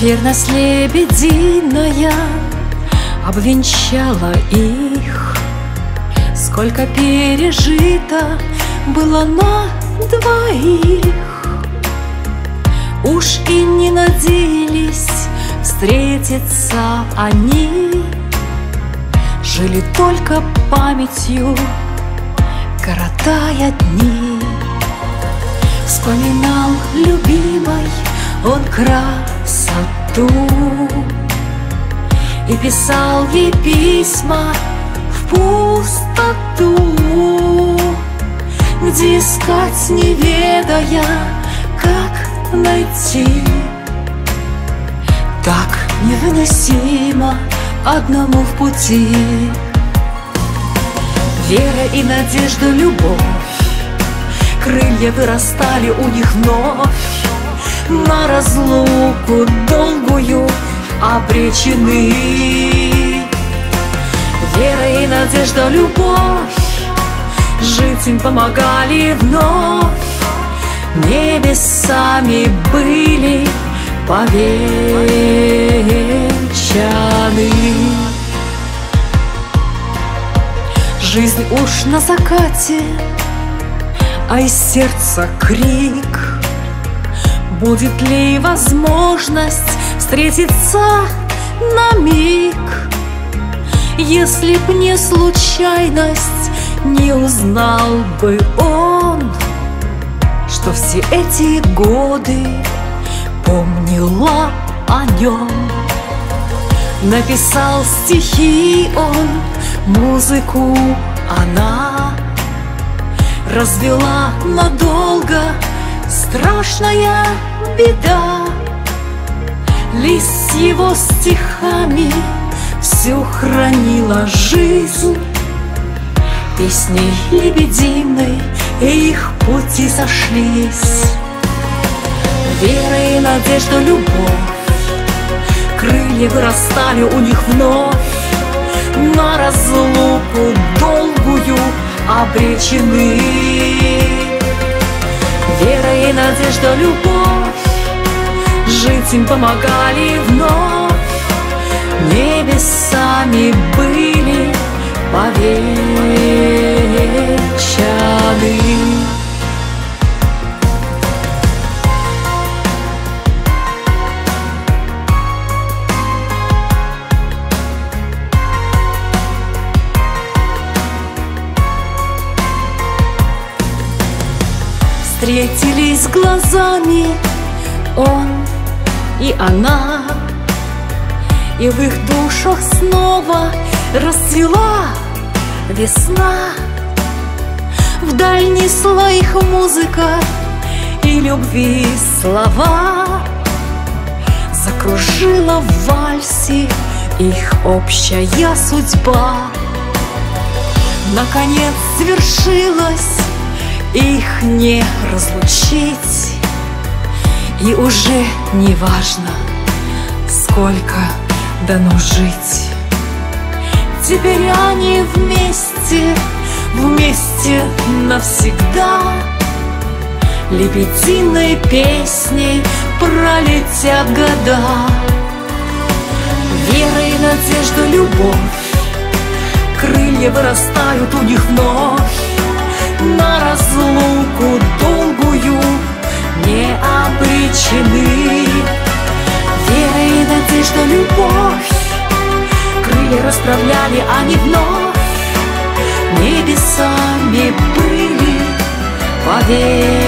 Верность лебединая обвенчала их. Сколько пережито было на двоих. Уж и не надеялись встретиться они. Жили только памятью, коротая дни. Вспоминал любимой он красоту. И писал ей письма в пустоту Где искать, не ведая, как найти. Так невыносимо одному в пути. Вера и надежда, любовь. Крылья вырастали у них вновь На разлуку долгую обречены. Вера и надежда, любовь Жить им помогали вновь. Небесами были повенчаны. Жизнь уж на закате, а из сердца крик Будет ли возможность встретиться на миг? Если б не случайность, не узнал бы он Что все эти годы помнила о нем. Написал стихи он, музыку она Развела надолго страшная беда. Лист его стихами всю хранила жизнь. Песней лебединой их пути сошлись. Вера и надежда, любовь. Крылья вырастали у них вновь. На разлуку долгую обречены. и надежда, любовь. Жить им помогали вновь. Небесами были Встретились глазами. Он и она. И в их душах снова расцвела весна. В дальний несла их музыка и любви слова Закружила в вальсе их общая судьба. Наконец свершилась их не разлучить. И уже не важно, сколько дано жить. Теперь они вместе, вместе навсегда. Лебединой песней пролетят года. Вера и надежда, любовь. Крылья вырастают у них вновь на разлуку долгую не обречены. Вера и надежда, любовь, крылья расправляли они вновь, небесами были повенчаны.